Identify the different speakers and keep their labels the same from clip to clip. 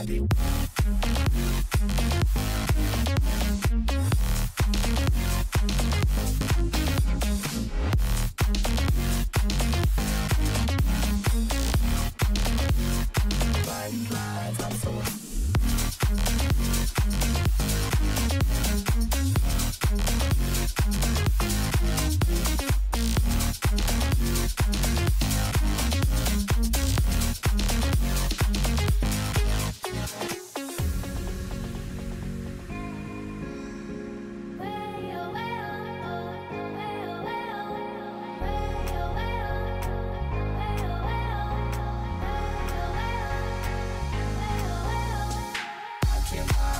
Speaker 1: Valeu.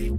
Speaker 1: City.